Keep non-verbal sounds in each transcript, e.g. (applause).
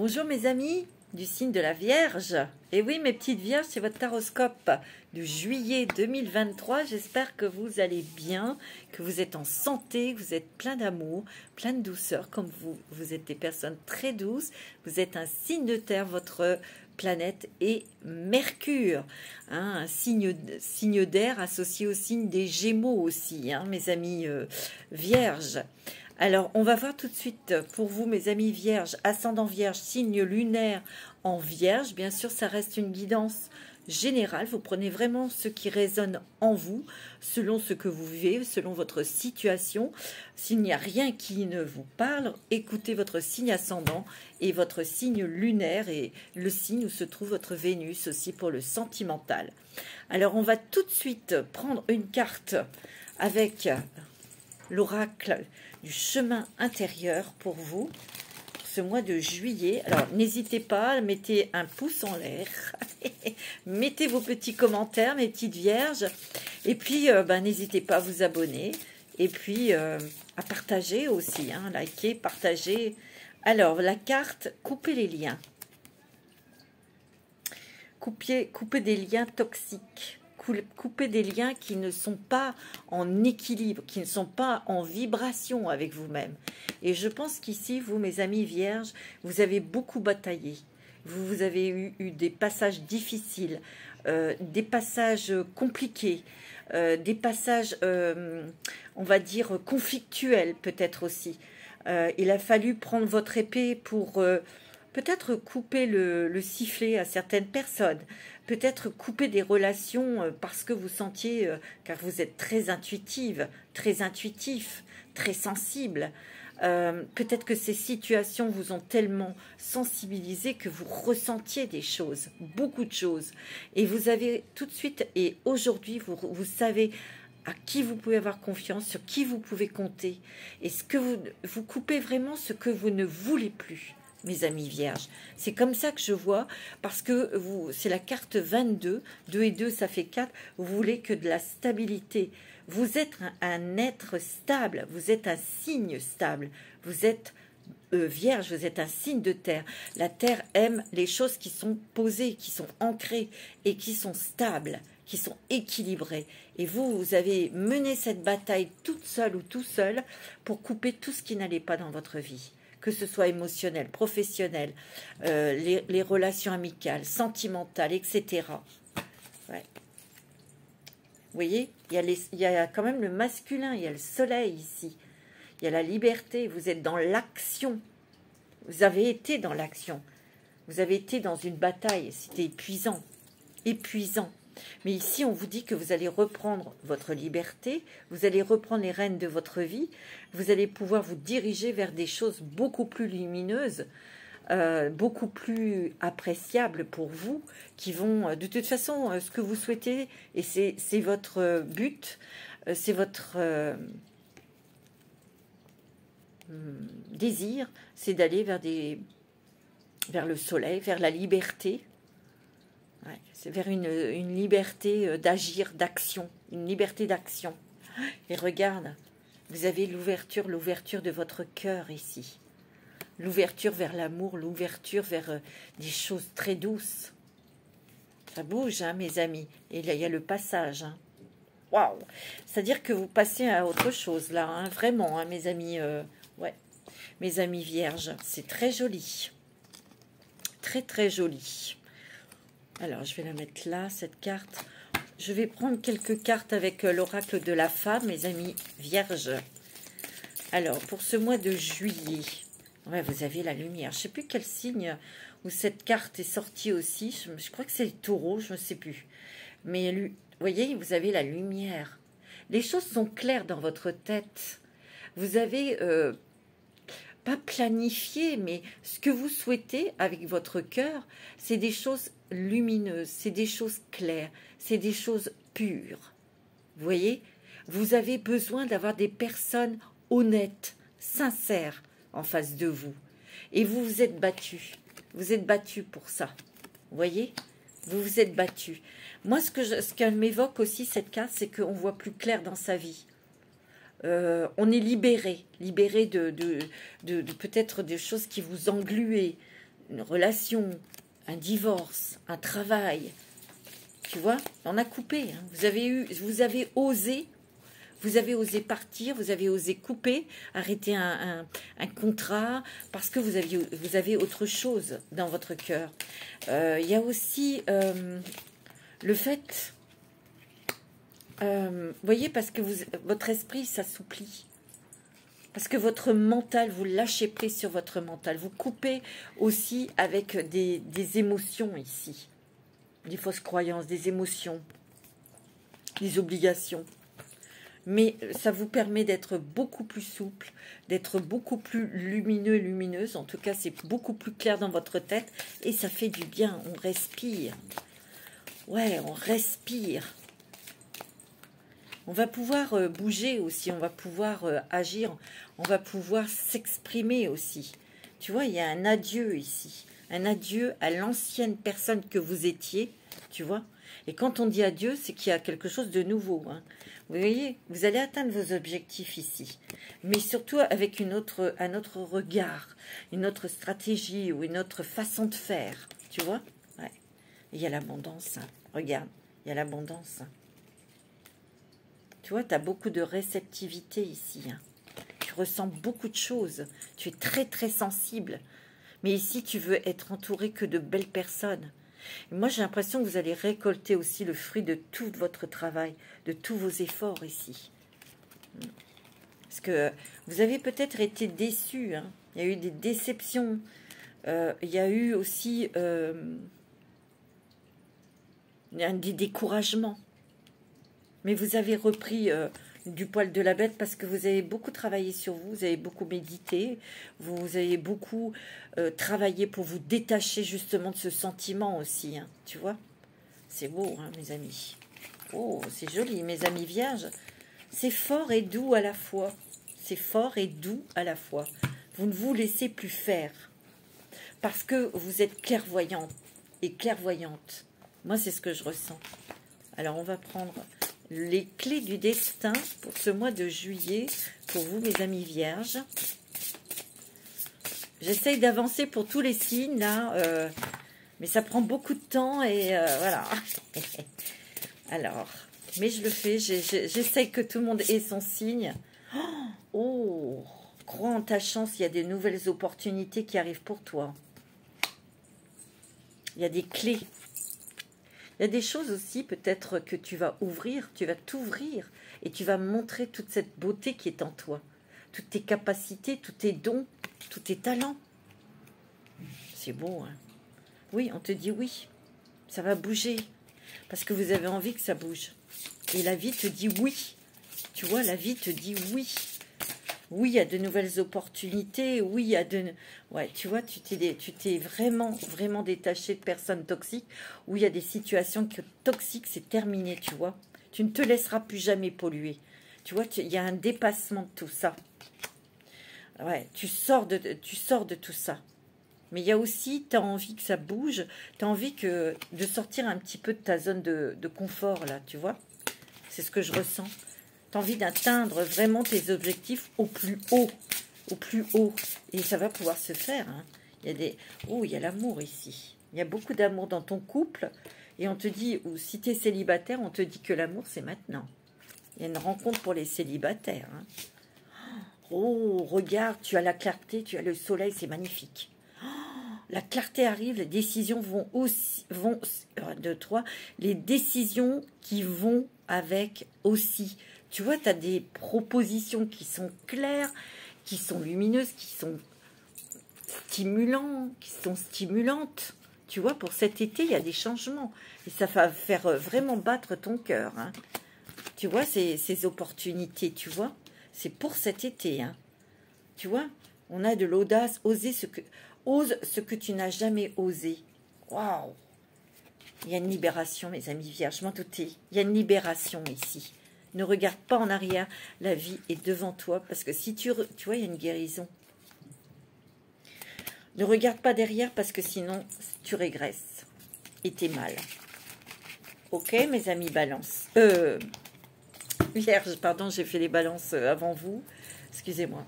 Bonjour mes amis du signe de la Vierge. Et oui, mes petites Vierges, c'est votre taroscope du juillet 2023. J'espère que vous allez bien, que vous êtes en santé, que vous êtes plein d'amour, plein de douceur, comme vous. Vous êtes des personnes très douces. Vous êtes un signe de terre, votre planète est Mercure, hein, un signe, signe d'air associé au signe des Gémeaux aussi, hein, mes amis euh, Vierges. Alors, on va voir tout de suite pour vous, mes amis vierges, ascendant vierge, signe lunaire en vierge. Bien sûr, ça reste une guidance générale. Vous prenez vraiment ce qui résonne en vous, selon ce que vous vivez, selon votre situation. S'il n'y a rien qui ne vous parle, écoutez votre signe ascendant et votre signe lunaire et le signe où se trouve votre Vénus aussi pour le sentimental. Alors, on va tout de suite prendre une carte avec l'oracle du chemin intérieur pour vous ce mois de juillet. Alors, n'hésitez pas, mettez un pouce en l'air, (laughs) mettez vos petits commentaires, mes petites vierges, et puis euh, ben, n'hésitez pas à vous abonner, et puis euh, à partager aussi, hein, liker, partager. Alors, la carte, couper les liens. Couper, couper des liens toxiques couper des liens qui ne sont pas en équilibre, qui ne sont pas en vibration avec vous-même. Et je pense qu'ici, vous, mes amis vierges, vous avez beaucoup bataillé. Vous, vous avez eu, des passages difficiles, euh, des passages compliqués, euh, des passages, euh, on va dire, conflictuels peut-être aussi. il a fallu prendre votre épée pour peut-être couper le, sifflet à certaines personnes, peut-être couper des relations euh, parce que vous sentiez, euh, car vous êtes très intuitive, très intuitif, très sensible. Euh, peut-être que ces situations vous ont tellement sensibilisé que vous ressentiez des choses, beaucoup de choses. Et vous avez tout de suite, et aujourd'hui, vous, vous savez à qui vous pouvez avoir confiance, sur qui vous pouvez compter. Et ce que vous, vous coupez vraiment ce que vous ne voulez plus mes amis vierges. C'est comme ça que je vois, parce que vous, c'est la carte 22, 2 et 2, ça fait 4, vous voulez que de la stabilité. Vous êtes un, être stable, vous êtes un signe stable, vous êtes euh, vierge, vous êtes un signe de terre. La terre aime les choses qui sont posées, qui sont ancrées et qui sont stables, qui sont équilibrées. Et vous, vous avez mené cette bataille toute seule ou tout seul pour couper tout ce qui n'allait pas dans votre vie que ce soit émotionnel, professionnel, euh, les, relations amicales, sentimentales, etc. Vous voyez, il y a quand même le masculin, il y a le soleil ici, il y a la liberté, vous êtes dans l'action, vous avez été dans l'action, vous avez été dans une bataille, c'était épuisant, épuisant. Mais ici, on vous dit que vous allez reprendre votre liberté, vous allez reprendre les rênes de votre vie, vous allez pouvoir vous diriger vers des choses beaucoup plus lumineuses, euh, beaucoup plus appréciables pour vous, qui vont, euh, de toute façon, euh, ce que vous souhaitez, et c'est votre but, c'est votre hmm, désir, c'est d'aller vers des vers le soleil, vers la liberté, c'est vers une, liberté euh, d'agir, d'action, une liberté d'action. Et regarde, vous avez l'ouverture, l'ouverture de votre cœur ici. L'ouverture vers l'amour, l'ouverture vers euh, des choses très douces. Ça bouge, hein, mes amis. Et là, il y a le passage. Hein. Waouh C'est-à-dire que vous passez à autre chose, là. Hein, vraiment, hein, mes amis. Euh. Mes amis vierges. C'est très joli. Très, très joli. Alors, je vais la mettre là, cette carte. Je vais prendre quelques cartes avec euh, l'oracle de la femme, mes amis vierges. Alors, pour ce mois de juillet, vous avez la lumière. Je ne sais plus quel signe où cette carte est sortie aussi. Je, crois que c'est le taureau, je ne sais plus. Mais, vous voyez, vous avez la lumière. Les choses sont claires dans votre tête. Vous avez euh, pas planifié, mais ce que vous souhaitez avec votre cœur, c'est des choses lumineuses, c'est des choses claires, c'est des choses pures. Vous voyez Vous avez besoin d'avoir des personnes honnêtes, sincères en face de vous. Et vous vous êtes battu. Vous êtes battu pour ça. Vous voyez Vous vous êtes battu. Moi, ce que ce qu'elle m'évoque aussi, cette carte, c'est qu'on voit plus clair dans sa vie. Euh, on est libéré, libéré de, de, peut-être des choses qui vous engluaient, une relation, un divorce, un travail. Tu vois, on a coupé. Hein. Vous avez eu, vous avez osé, vous avez osé partir, vous avez osé couper, arrêter un, contrat parce que vous aviez, vous avez autre chose dans votre cœur. Euh, il y a aussi euh, le fait, euh, voyez, parce que votre esprit s'assouplit. Parce que votre mental, vous lâchez prise sur votre mental. Vous coupez aussi avec des, émotions ici. Des fausses croyances, des émotions, des obligations. Mais ça vous permet d'être beaucoup plus souple, d'être beaucoup plus lumineux, lumineuse. En tout cas, c'est beaucoup plus clair dans votre tête et ça fait du bien. On respire. Ouais, on respire. On va pouvoir euh, bouger aussi, on va pouvoir euh, agir, on va pouvoir s'exprimer aussi. Tu vois, il y a un adieu ici, un adieu à l'ancienne personne que vous étiez, tu vois. Et quand on dit adieu, c'est qu'il y a quelque chose de nouveau. Hein. Vous voyez, vous allez atteindre vos objectifs ici, mais surtout avec une autre, un autre regard, une autre stratégie ou une autre façon de faire, tu vois. Il y a l'abondance, hein. regarde, il y a l'abondance. Hein. Tu vois, tu as beaucoup de réceptivité ici. Hein. Tu ressens beaucoup de choses. Tu es très, très sensible. Mais ici, tu veux être entouré que de belles personnes. moi, j'ai l'impression que vous allez récolter aussi le fruit de tout votre travail, de tous vos efforts ici. Parce que vous avez peut-être été déçus. Hein. Il y a eu des déceptions. Euh, il y a eu aussi euh, des découragements. Mais vous avez repris euh, du poil de la bête parce que vous avez beaucoup travaillé sur vous, vous avez beaucoup médité, vous avez beaucoup euh, travaillé pour vous détacher justement de ce sentiment aussi, hein, tu vois. C'est beau, hein, mes amis. Oh, c'est joli, mes amis vierges. C'est fort et doux à la fois. C'est fort et doux à la fois. Vous ne vous laissez plus faire. Parce que vous êtes clairvoyante et clairvoyante. Moi, c'est ce que je ressens. Alors, on va prendre les clés du destin pour ce mois de juillet, pour vous, mes amis vierges. J'essaye d'avancer pour tous les signes, euh, mais ça prend beaucoup de temps et euh, voilà. (laughs) Alors, mais je le fais, j'essaye que tout le monde ait son signe. Oh, crois en ta chance, il y a des nouvelles opportunités qui arrivent pour toi. Il y a des clés il y a des choses aussi peut-être que tu vas ouvrir, tu vas t'ouvrir et tu vas montrer toute cette beauté qui est en toi, toutes tes capacités, tous tes dons, tous tes talents. C'est beau, hein Oui, on te dit oui, ça va bouger parce que vous avez envie que ça bouge. Et la vie te dit oui. Tu vois, la vie te dit oui oui, il y a de nouvelles opportunités, oui, il y a de... Ouais, tu vois, tu t'es, tu t'es vraiment, vraiment détaché de personnes toxiques, où il y a des situations toxiques, c'est terminé, tu vois. Tu ne te laisseras plus jamais polluer. Tu vois, il y a un dépassement de tout ça. Ouais, tu sors de, tu sors de tout ça. Mais il y a aussi, tu as envie que ça bouge, tu as envie que, de sortir un petit peu de ta zone de, de confort, là, tu vois. C'est ce que je ressens. Tu as envie d'atteindre vraiment tes objectifs au plus haut. Au plus haut. Et ça va pouvoir se faire. Hein. Il y a des... Oh, il y a l'amour ici. Il y a beaucoup d'amour dans ton couple. Et on te dit, ou si tu es célibataire, on te dit que l'amour, c'est maintenant. Il y a une rencontre pour les célibataires. Hein. Oh, regarde, tu as la clarté, tu as le soleil, c'est magnifique. la clarté arrive, les décisions vont aussi, vont, euh, de trois, les décisions qui vont avec aussi tu vois, tu as des propositions qui sont claires, qui sont lumineuses, qui sont stimulantes, qui sont stimulantes. Tu vois, pour cet été, il y a des changements. Et ça va faire euh, vraiment battre ton cœur. Hein. Tu vois, ces, opportunités, tu vois, c'est pour cet été. Hein. Tu vois, on a de l'audace, oser ce que, ose ce que tu n'as jamais osé. Waouh Il y a une libération, mes amis vierges, je m'en doutais. Il y a une libération ici. Ne regarde pas en arrière. La vie est devant toi. Parce que si tu... Tu vois, il y a une guérison. Ne regarde pas derrière parce que sinon, tu régresses. Et t'es mal. Ok, mes amis balance. Euh, vierge, pardon, j'ai fait les balances euh, avant vous. Excusez-moi.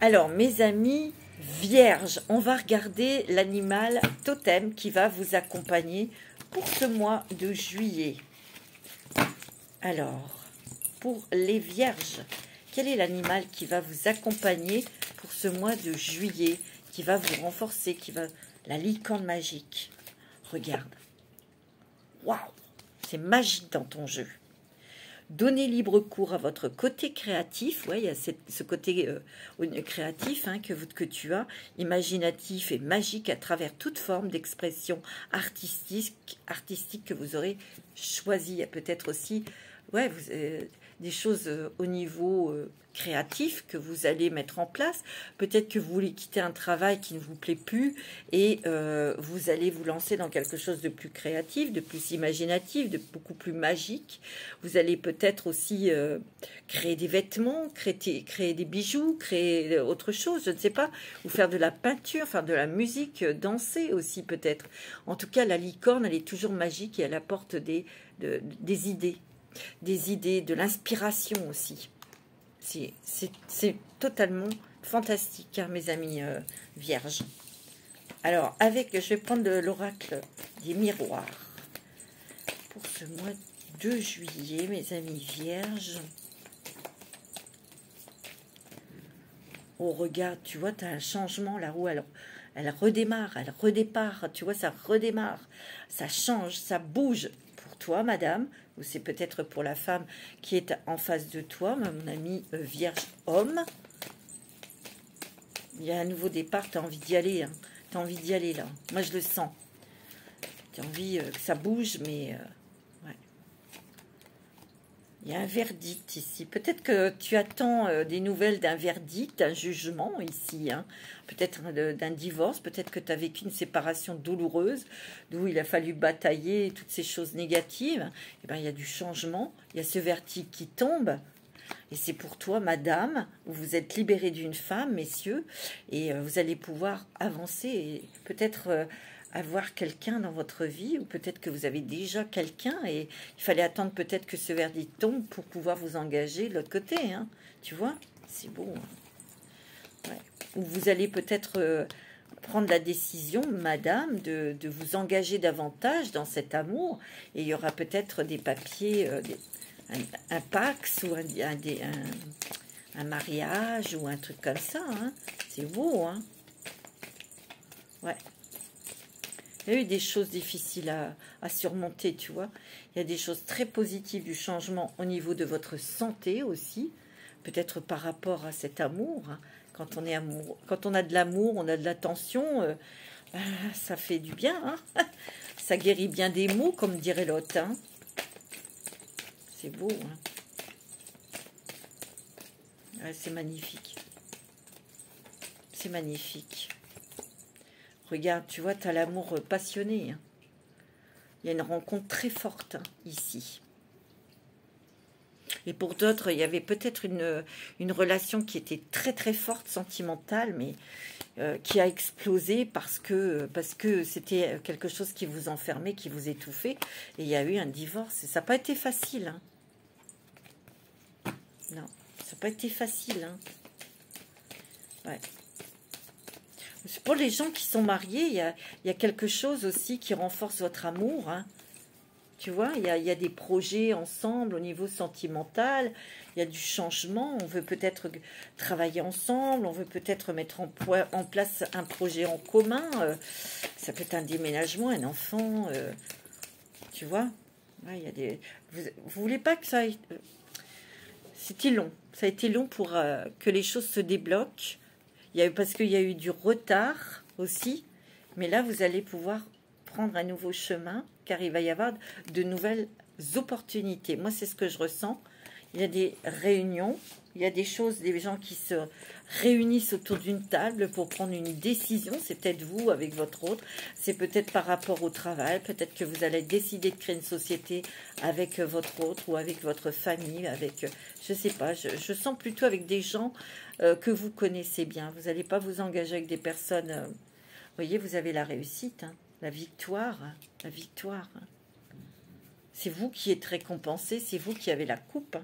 Alors, mes amis Vierge, on va regarder l'animal totem qui va vous accompagner pour ce mois de juillet. Alors, pour les vierges, quel est l'animal qui va vous accompagner pour ce mois de juillet, qui va vous renforcer, qui va... La licorne magique? Regarde. Waouh C'est magique dans ton jeu. Donnez libre cours à votre côté créatif. Ouais, il y a ce côté euh, créatif hein, que, que tu as, imaginatif et magique à travers toute forme d'expression artistique, artistique que vous aurez choisi. Il y a peut-être aussi ouais, euh, des choses euh, au niveau euh, créatif que vous allez mettre en place. Peut-être que vous voulez quitter un travail qui ne vous plaît plus et vous allez vous lancer dans quelque chose de plus créatif, de plus imaginatif, de beaucoup plus magique. Vous allez peut-être aussi créer des vêtements, créer, des bijoux, créer autre chose, je ne sais pas, ou faire de la peinture, faire de la musique, danser aussi peut-être. En tout cas, la licorne, elle est toujours magique et elle apporte des idées des idées, de l'inspiration aussi. C'est totalement fantastique, hein, mes amis euh, vierges. Alors, avec, je vais prendre l'oracle des miroirs pour ce mois de juillet, mes amis vierges. Oh, regarde, tu vois, tu as un changement, la roue, elle, elle redémarre, elle redépart, tu vois, ça redémarre, ça change, ça bouge pour toi, madame, ou c'est peut-être pour la femme qui est en face de toi, mon ami euh, vierge homme. Il y a un nouveau départ, tu as envie d'y aller. Hein. Envie d'y aller là. Moi, je le sens. Tu as envie euh, que ça bouge, mais euh, il y a un verdict ici. Peut-être que tu attends euh, des nouvelles d'un verdict, d'un jugement ici. Hein. Peut-être d'un divorce, peut-être que tu as vécu une séparation douloureuse, d'où il a fallu batailler toutes ces choses négatives. Et eh ben, il y a du changement, il y a ce verdict qui tombe. Et c'est pour toi, madame, vous êtes libérée d'une femme, messieurs, et euh, vous allez pouvoir avancer peut-être euh, avoir quelqu'un dans votre vie, ou peut-être que vous avez déjà quelqu'un et il fallait attendre peut-être que ce verdict tombe pour pouvoir vous engager de l'autre côté. Hein. Tu vois C'est beau. Hein. Ou vous allez peut-être euh, prendre la décision, madame, de, vous engager davantage dans cet amour et il y aura peut-être des papiers, euh, un, pax ou un, un, mariage ou un truc comme ça. Hein. C'est beau, hein Ouais. Il y a eu des choses difficiles à, surmonter, tu vois. Il y a des choses très positives du changement au niveau de votre santé aussi, peut-être par rapport à cet amour. Hein. Quand on est quand on a de l'amour, on a de l'attention, euh, (laughs) ça fait du bien. Hein. (laughs) ça guérit bien des maux, comme dirait l'autre. Hein. C'est beau. c'est magnifique. C'est magnifique. Regarde, tu vois, tu as l'amour passionné. Hein. Il y a une rencontre très forte hein, ici. Et pour d'autres, il y avait peut-être une, une relation qui était très très forte, sentimentale, mais euh, qui a explosé parce que c'était quelque chose qui vous enfermait, qui vous étouffait. Et il y a eu un divorce. Ça n'a pas été facile. Hein. Non, ça n'a pas été facile. Ouais. Pour les gens qui sont mariés, il y a, quelque chose aussi qui renforce votre amour. Hein. Tu vois, il y, a, des projets ensemble au niveau sentimental, il y a du changement, on veut peut-être travailler ensemble, on veut peut-être mettre en, place un projet en commun. Euh, ça peut être un déménagement, un enfant, euh, tu vois. il y a des... vous, ne voulez pas que ça... C'était long, ça a été long pour euh, que les choses se débloquent? Parce qu'il y a eu du retard aussi, mais là, vous allez pouvoir prendre un nouveau chemin, car il va y avoir de nouvelles opportunités. Moi, c'est ce que je ressens. Il y a des réunions, il y a des choses, des gens qui se réunissent autour d'une table pour prendre une décision. C'est peut-être vous avec votre autre, c'est peut-être par rapport au travail, peut-être que vous allez décider de créer une société avec votre autre ou avec votre famille, avec, je sais pas, je, sens plutôt avec des gens euh, que vous connaissez bien. Vous n'allez pas vous engager avec des personnes. Euh, voyez, vous avez la réussite, hein, la victoire, hein, la victoire. Hein. C'est vous qui êtes récompensé, c'est vous qui avez la coupe.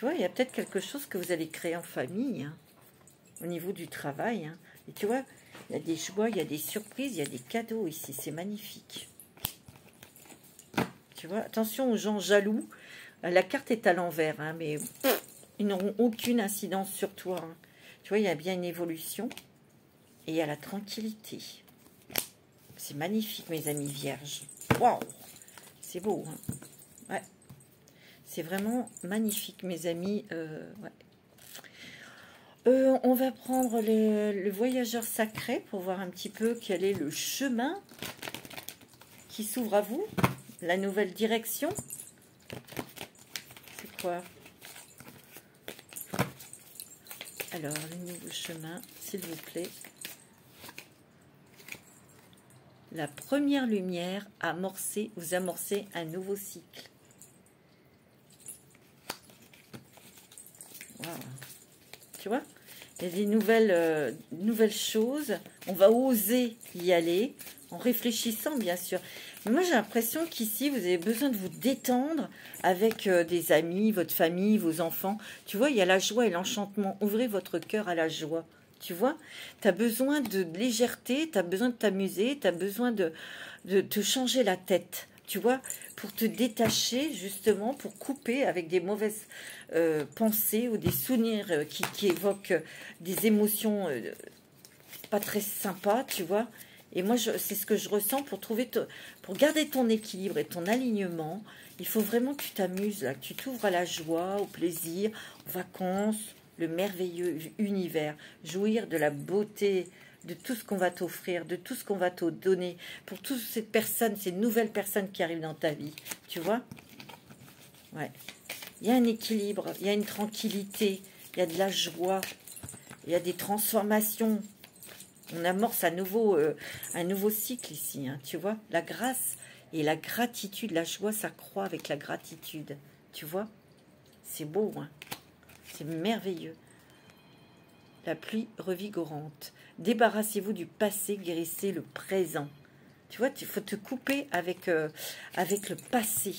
Tu vois, il y a peut-être quelque chose que vous allez créer en famille, hein, au niveau du travail. Hein. Et tu vois, il y a des joies, il y a des surprises, il y a des cadeaux ici. C'est magnifique. Tu vois, attention aux gens jaloux. La carte est à l'envers, hein, mais ils n'auront aucune incidence sur toi. Tu vois, il y a bien une évolution. Et il y a la tranquillité. C'est magnifique, mes amis vierges. Waouh C'est beau. C'est vraiment magnifique, mes amis. Euh, euh, on va prendre le, voyageur sacré pour voir un petit peu quel est le chemin qui s'ouvre à vous. La nouvelle direction. C'est quoi? Alors, le nouveau chemin, s'il vous plaît. La première lumière, amorcer, vous amorcez un nouveau cycle. Tu vois Il y a des nouvelles, euh, nouvelles choses. On va oser y aller en réfléchissant, bien sûr. Moi, j'ai l'impression qu'ici, vous avez besoin de vous détendre avec euh, des amis, votre famille, vos enfants. Tu vois, il y a la joie et l'enchantement. Ouvrez votre cœur à la joie. Tu vois Tu as besoin de légèreté, tu as besoin de t'amuser, tu as besoin de, de te changer la tête tu vois, pour te détacher justement, pour couper avec des mauvaises euh, pensées ou des souvenirs euh, qui, évoquent des émotions euh, pas très sympas, tu vois. Et moi, c'est ce que je ressens pour trouver, pour garder ton équilibre et ton alignement. Il faut vraiment que tu t'amuses, que tu t'ouvres à la joie, au plaisir, aux vacances, le merveilleux univers, jouir de la beauté de tout ce qu'on va t'offrir, de tout ce qu'on va te donner, pour toutes ces personnes, ces nouvelles personnes qui arrivent dans ta vie. Tu vois? Ouais. Il y a un équilibre, il y a une tranquillité, il y a de la joie, il y a des transformations. On amorce un nouveau, euh, un nouveau cycle ici, hein, tu vois La grâce et la gratitude, la joie s'accroît avec la gratitude, tu vois? C'est beau, hein C'est merveilleux. La pluie revigorante. Débarrassez-vous du passé, guérissez le présent. Tu vois, il faut te couper avec, euh, avec le passé.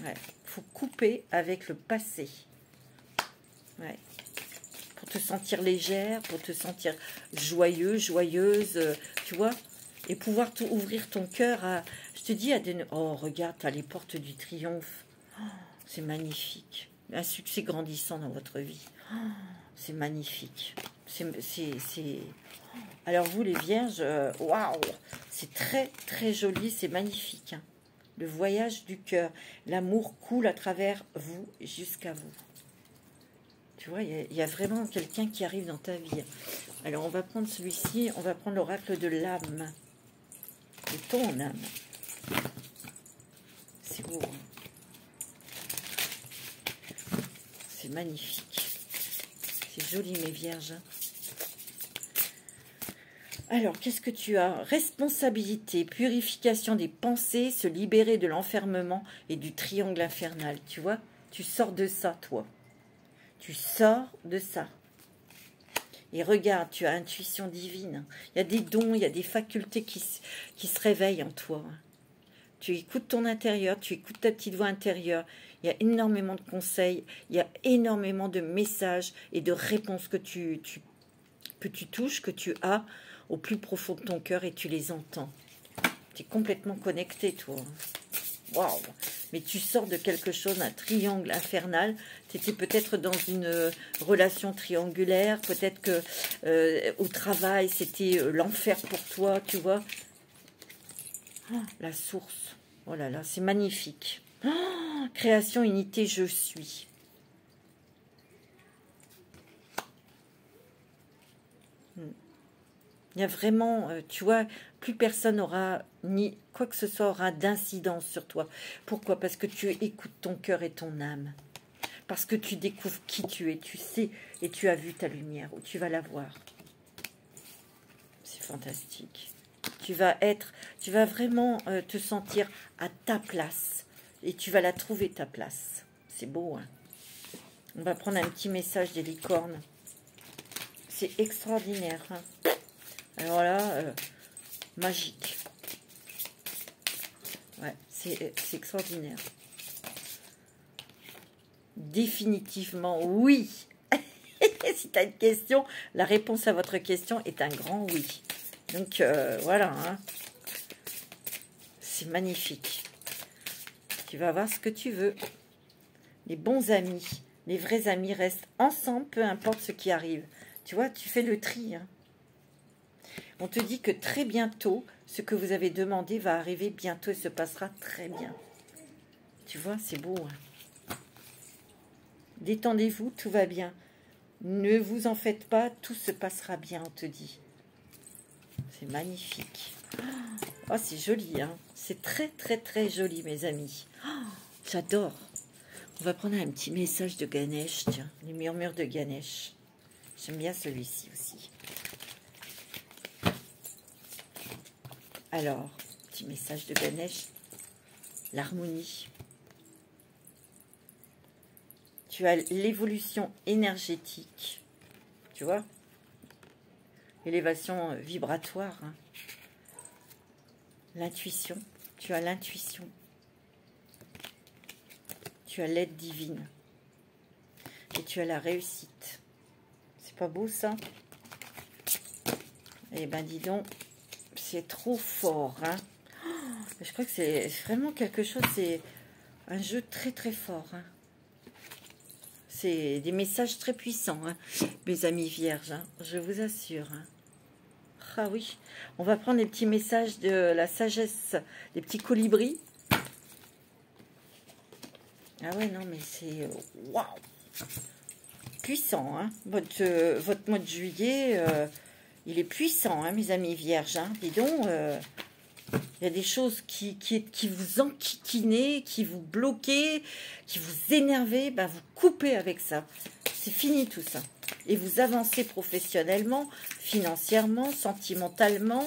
Il faut couper avec le passé. Ouais. Pour te sentir légère, pour te sentir joyeux, joyeuse, euh, tu vois. Et pouvoir ouvrir ton cœur à... Je te dis à des... Oh, regarde, tu les portes du triomphe. C'est magnifique. Un succès grandissant dans votre vie. C'est magnifique. Alors vous les vierges, euh, waouh, c'est très très joli, c'est magnifique. Hein. Le voyage du cœur, l'amour coule à travers vous jusqu'à vous. Tu vois, il y, a vraiment quelqu'un qui arrive dans ta vie. Alors on va prendre celui-ci, on va prendre l'oracle de l'âme, de ton âme. C'est beau. Hein. C'est magnifique. C'est joli mes vierges. Alors, qu'est-ce que tu as? Responsabilité, purification des pensées, se libérer de l'enfermement et du triangle infernal. Tu vois Tu sors de ça, toi. Tu sors de ça. Et regarde, tu as intuition divine. Il y a des dons, il y a des facultés qui, qui se réveillent en toi. Tu écoutes ton intérieur, tu écoutes ta petite voix intérieure. Il y a énormément de conseils, il y a énormément de messages et de réponses que tu, touches, que tu as au plus profond de ton cœur et tu les entends. Tu es complètement connecté, toi. Waouh Mais tu sors de quelque chose, un triangle infernal. Tu étais peut-être dans une euh, relation triangulaire, peut-être que euh, au travail, c'était euh, l'enfer pour toi, tu vois. Ah, la source. Oh là là, c'est magnifique. Ah, création, unité, je suis. Il y a vraiment, euh, tu vois, plus personne aura, ni quoi que ce soit aura d'incidence sur toi. Pourquoi? Parce que tu écoutes ton cœur et ton âme. Parce que tu découvres qui tu es, tu sais, et tu as vu ta lumière, ou tu vas la voir. C'est fantastique. Tu vas être, tu vas vraiment euh, te sentir à ta place. Et tu vas la trouver, ta place. C'est beau, hein On va prendre un petit message des licornes. C'est extraordinaire, hein alors là, euh, magique. Ouais, c'est extraordinaire. définitivement oui. (laughs) si tu as une question, la réponse à votre question est un grand oui. Donc euh, voilà, hein. c'est magnifique. Tu vas avoir ce que tu veux. Les bons amis, les vrais amis restent ensemble, peu importe ce qui arrive. Tu vois, tu fais le tri. Hein. On te dit que très bientôt, ce que vous avez demandé va arriver bientôt et se passera très bien. Tu vois, c'est beau. Hein. Détendez-vous, tout va bien. Ne vous en faites pas, tout se passera bien, on te dit. C'est magnifique. Oh, c'est joli, hein. C'est très, très, très joli, mes amis. Oh, j'adore. On va prendre un petit message de Ganesh, tiens. Les murmures de Ganesh. J'aime bien celui-ci aussi. Alors, petit message de Ganesh. L'harmonie. Tu as l'évolution énergétique. Tu vois Élévation vibratoire. Hein. L'intuition. Tu as l'intuition. Tu as l'aide divine. Et tu as la réussite. C'est pas beau ça? Eh ben dis donc, c'est trop fort. Hein (gasps) je crois que c'est vraiment quelque chose, c'est un jeu très très fort. Hein c'est des messages très puissants, hein, mes amis vierges, je vous assure. Ah oui, on va prendre les petits messages de la sagesse, les petits colibris. Ah ouais, non, mais c'est... Euh, waouh Puissant, hein votre, euh, votre mois de juillet, euh, il est puissant, hein, mes amis vierges. Hein. Dis donc, il y a des choses qui, vous enquiquinez, qui vous bloquez, qui vous énervez, ben vous coupez avec ça. C'est fini tout ça et vous avancez professionnellement, financièrement, sentimentalement.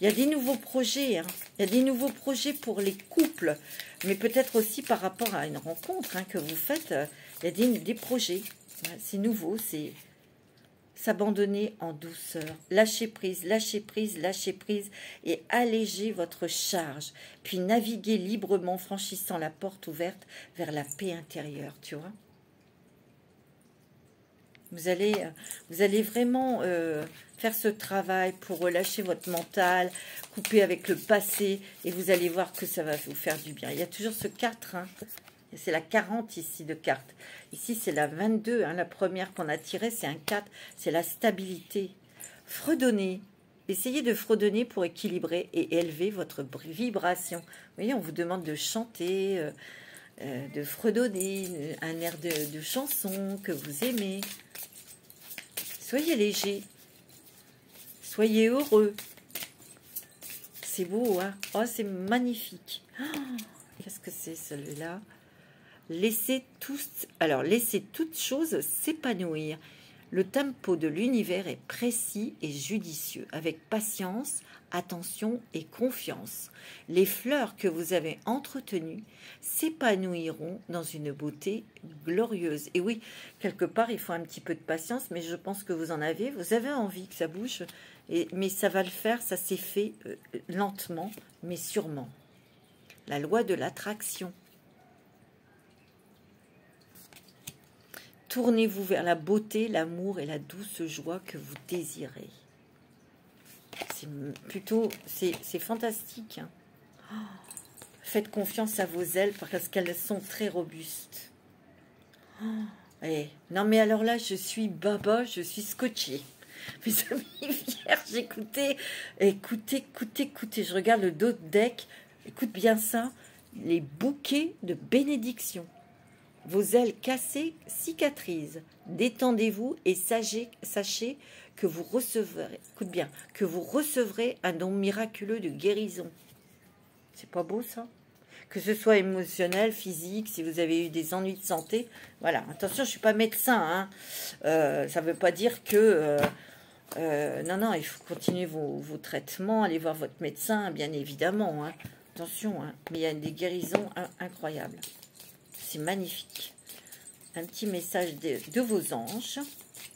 Il y a des nouveaux projets, hein. il y a des nouveaux projets pour les couples, mais peut-être aussi par rapport à une rencontre hein, que vous faites, euh, il y a des, des projets. C'est nouveau, c'est s'abandonner en douceur, lâcher prise, lâcher prise, lâcher prise et alléger votre charge, puis naviguer librement franchissant la porte ouverte vers la paix intérieure, tu vois. Vous allez, euh, vous allez vraiment euh, faire ce travail pour relâcher votre mental, couper avec le passé, et vous allez voir que ça va vous faire du bien. Il y a toujours ce 4, hein. c'est la 40 ici de cartes. Ici, c'est la 22, hein. la première qu'on a tirée, c'est un 4, c'est la stabilité. Fredonnez, essayez de fredonner pour équilibrer et élever votre vibration. Vous voyez, on vous demande de chanter, euh, de fredonner, un air de chanson que vous aimez. Soyez léger. Soyez heureux. C'est beau, hein Oh, c'est magnifique. Oh, qu'est-ce que c'est celui-là? Laissez tous, alors laissez toutes choses s'épanouir. Le tempo de l'univers est précis et judicieux, avec patience, attention et confiance. Les fleurs que vous avez entretenues s'épanouiront dans une beauté glorieuse. Et oui, quelque part, il faut un petit peu de patience, mais je pense que vous en avez. Vous avez envie que ça bouge, mais ça va le faire, ça s'est fait euh, lentement, mais sûrement. La loi de l'attraction. Tournez-vous vers la beauté, l'amour et la douce joie que vous désirez. C'est plutôt, c'est fantastique. Hein. Oh, faites confiance à vos ailes parce qu'elles sont très robustes. Oh, eh, non mais alors là, je suis baba, je suis scotché. (laughs) Mes amis vierges, écoutez, écoutez, écoutez, écoutez. Je regarde le dos de deck. Écoute bien ça. Les bouquets de bénédiction. Vos ailes cassées cicatrisent. Détendez-vous et sachez, que vous recevrez, bien, que vous recevrez un don miraculeux de guérison. C'est pas beau ça? Que ce soit émotionnel, physique, si vous avez eu des ennuis de santé. Voilà, attention, je suis pas médecin. Hein. Euh, ça ne veut pas dire que... Euh, euh, non, non, il faut continuer vos, traitements, aller voir votre médecin, bien évidemment. Hein. Attention, hein. mais il y a des guérisons incroyables. Magnifique. Un petit message de vos anges,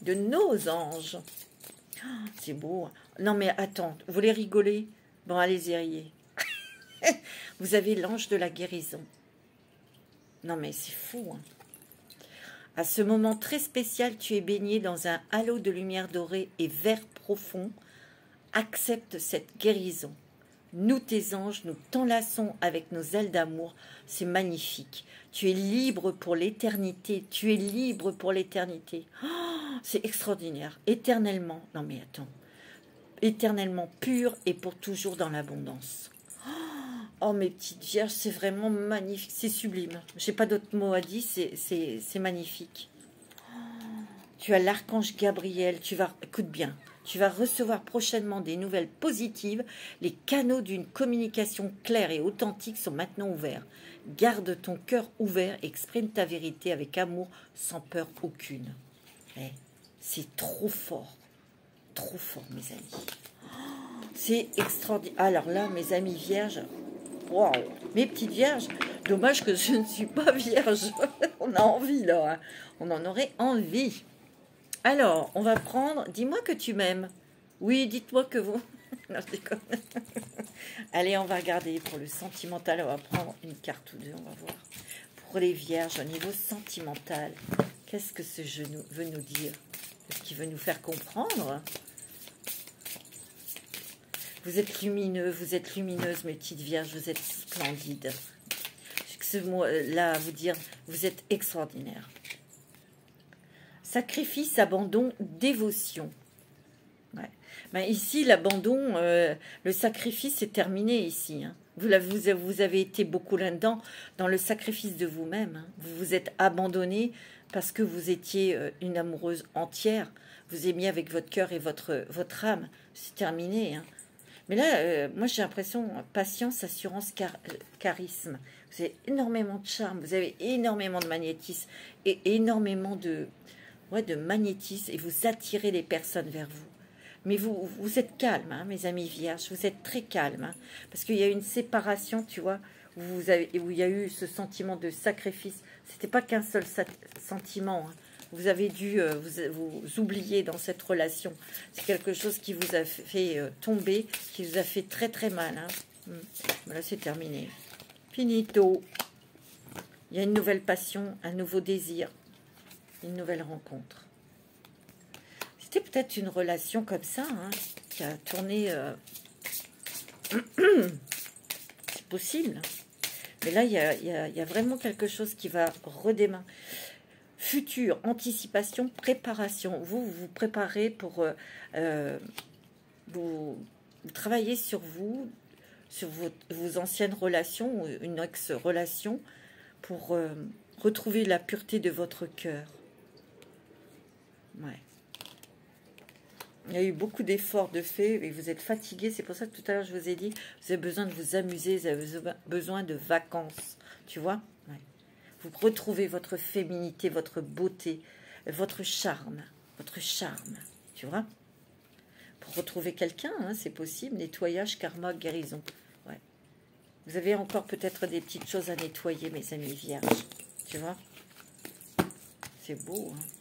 de nos anges. C'est beau. Hein. Non, mais attends, vous voulez rigoler? Bon, allez-y, riez. (laughs) vous avez l'ange de la guérison. Non, mais c'est fou. Hein. À ce moment très spécial, tu es baigné dans un halo de lumière dorée et vert profond. Accepte cette guérison. Nous, tes anges, nous t'enlaçons avec nos ailes d'amour. C'est magnifique. Tu es libre pour l'éternité. Tu es libre pour l'éternité. Oh, c'est extraordinaire. Éternellement. Non mais attends. Éternellement pur et pour toujours dans l'abondance. Oh mes petites vierges, c'est vraiment magnifique, c'est sublime. J'ai pas d'autres mots à dire, c'est magnifique. Tu as l'archange Gabriel, tu vas, écoute bien, tu vas recevoir prochainement des nouvelles positives. Les canaux d'une communication claire et authentique sont maintenant ouverts. Garde ton cœur ouvert, exprime ta vérité avec amour, sans peur aucune. Eh, c'est trop fort, trop fort, mes amis. C'est extraordinaire. Alors là, mes amis vierges, Wow. Mes petites vierges, dommage que je ne suis pas vierge. (laughs) on a envie là, hein. on en aurait envie. Alors, on va prendre, dis-moi que tu m'aimes. Oui, dites-moi que vous. (laughs) non, je déconne. (laughs) Allez, on va regarder pour le sentimental. On va prendre une carte ou deux, on va voir. Pour les vierges, au niveau sentimental, qu'est-ce que ce jeu veut nous dire? Est-ce qu'il veut nous faire comprendre? Vous êtes lumineux, vous êtes lumineuse, mes petites vierges, vous êtes splendides. Ce mot-là vous dire, vous êtes extraordinaire. Sacrifice, abandon, dévotion. Ben, ici, l'abandon, euh, le sacrifice est terminé ici. Hein. Vous, avez été beaucoup là-dedans, dans le sacrifice de vous-même. Hein. Vous vous êtes abandonné parce que vous étiez euh, une amoureuse entière. Vous aimiez avec votre cœur et votre, votre âme. C'est terminé. Hein. Mais là, euh, moi j'ai l'impression, patience, assurance, charisme. Vous avez énormément de charme, vous avez énormément de magnétisme et énormément de, ouais, de magnétisme et vous attirez les personnes vers vous. Mais vous, vous êtes calme, hein, mes amis vierges, vous êtes très calme. Hein, parce qu'il y a une séparation, tu vois, où, vous où il y a eu ce sentiment de sacrifice. C'était pas qu'un seul sentiment. Hein vous avez dû euh, vous, oublier dans cette relation. C'est quelque chose qui vous a fait euh, tomber, qui vous a fait très très mal. Hmm. Voilà, c'est terminé. Finito. Il y a une nouvelle passion, un nouveau désir, une nouvelle rencontre. C'était peut-être une relation comme ça, hein, qui a tourné... Euh, (clears throat) c'est possible. Mais là, il y, a, vraiment quelque chose qui va redémarrer futur, anticipation, préparation. Vous, vous préparez pour euh, euh, vous, travailler sur vous, sur vos, anciennes relations, une ex-relation, pour retrouver la pureté de votre cœur. Ouais. Il y a eu beaucoup d'efforts de fait et vous êtes fatigué. C'est pour ça que tout à l'heure, je vous ai dit, vous avez besoin de vous amuser, vous avez besoin de vacances. Tu vois? Vous retrouvez votre féminité, votre beauté, votre charme, votre charme, tu vois? Pour retrouver quelqu'un, hein, c'est possible, nettoyage, karma, guérison. Ouais. Vous avez encore peut-être des petites choses à nettoyer, mes amis vierges, tu vois? C'est beau, hein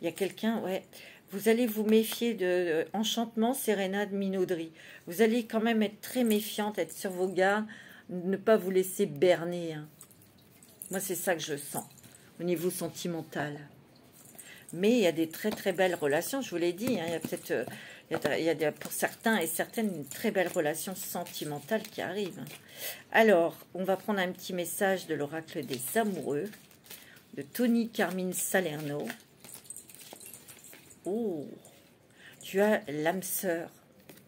Il y a quelqu'un, ouais, vous allez vous méfier de, enchantement, sérénade, minauderie. Vous allez quand même être très méfiante, être sur vos gardes, ne pas vous laisser berner. Hein. Moi, c'est ça que je sens au niveau sentimental. Mais il y a des très très belles relations, je vous l'ai dit. Hein, il y a peut-être, euh, il y a, pour certains et certaines une très belle relation sentimentale qui arrive. Alors, on va prendre un petit message de l'oracle des amoureux de Tony Carmine Salerno. Oh, tu as l'âme sœur.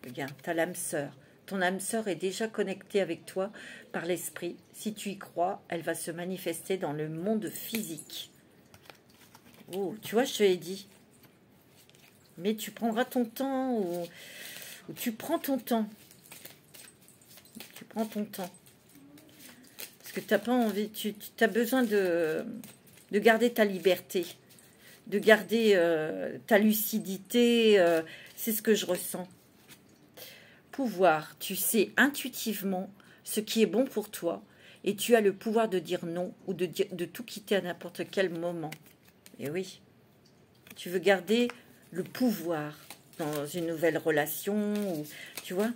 Regarde, tu as l'âme sœur. Ton âme sœur est déjà connectée avec toi par l'esprit. Si tu y crois, elle va se manifester dans le monde physique. Oh, tu vois, je te l'ai dit. Mais tu prendras ton temps ou, tu prends ton temps. Tu prends ton temps. Parce que tu n'as pas envie, tu, as besoin de, de garder ta liberté, de garder euh, ta lucidité. Euh, c'est ce que je ressens pouvoir, tu sais intuitivement ce qui est bon pour toi et tu as le pouvoir de dire non ou de, tout quitter à n'importe quel moment. Et oui, tu veux garder le pouvoir dans une nouvelle relation, ou, tu vois,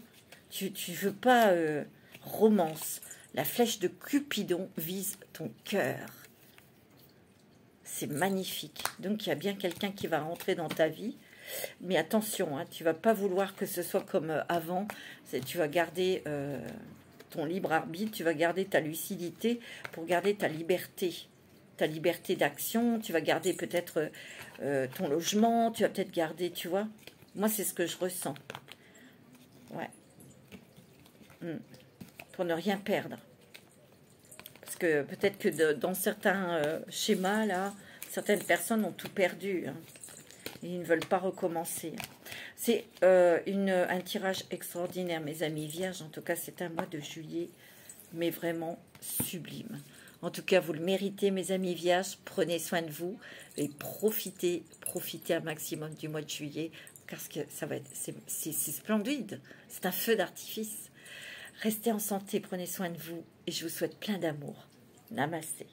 tu ne veux pas euh, romance. La flèche de Cupidon vise ton cœur. C'est magnifique. Donc, il y a bien quelqu'un qui va rentrer dans ta vie. Mais attention, hein, tu vas pas vouloir que ce soit comme euh, avant. Tu vas garder euh, ton libre arbitre, tu vas garder ta lucidité pour garder ta liberté. Ta liberté d'action, tu vas garder peut-être euh, ton logement, tu vas peut-être garder, tu vois. Moi, c'est ce que je ressens. Ouais. Hmm. Pour ne rien perdre. Parce que peut-être que dans certains euh, schémas, certaines personnes ont tout perdu. Hein. ils ne veulent pas recommencer. C'est euh, un tirage extraordinaire, mes amis vierges. En tout cas, c'est un mois de juillet, mais vraiment sublime. En tout cas, vous le méritez, mes amis vierges. Prenez soin de vous et profitez, profitez un maximum du mois de juillet parce que ça va être, c'est splendide. C'est un feu d'artifice. Restez en santé, prenez soin de vous et je vous souhaite plein d'amour. Namasté.